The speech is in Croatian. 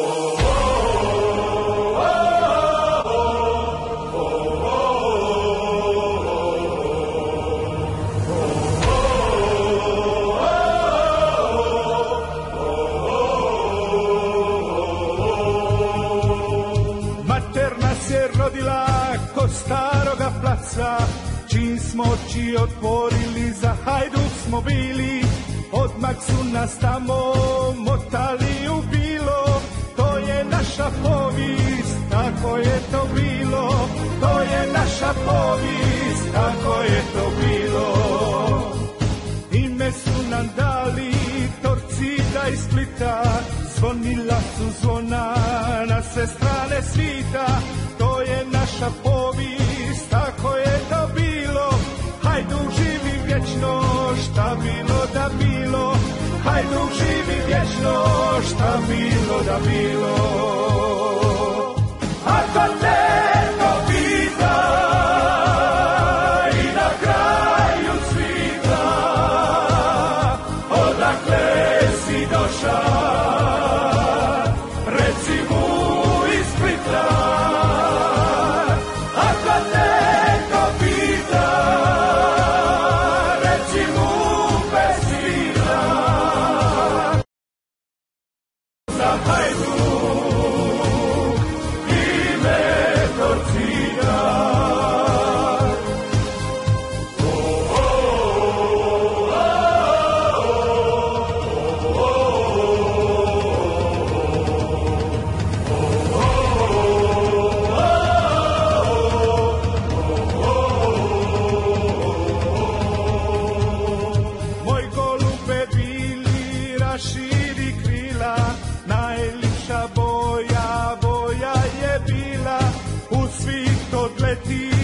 Oh nas je rodila ko staroga placa. Čim smo oči otvorili za Hajduk smo bili. Odmah su nas tamo motali u bilo. To je naša povijest, tako je to bilo. To je naša povijest, tako je to bilo. Ime su nam dali Torcida iz Splita Zvonila su zvona sve strane svita To je naša povijest, tako je to bilo. Hajduk živi vječno, šta bilo da bilo. Hajduk živi vječno, šta bilo da bilo. Ako te to i na kraju svita Odakle si odletí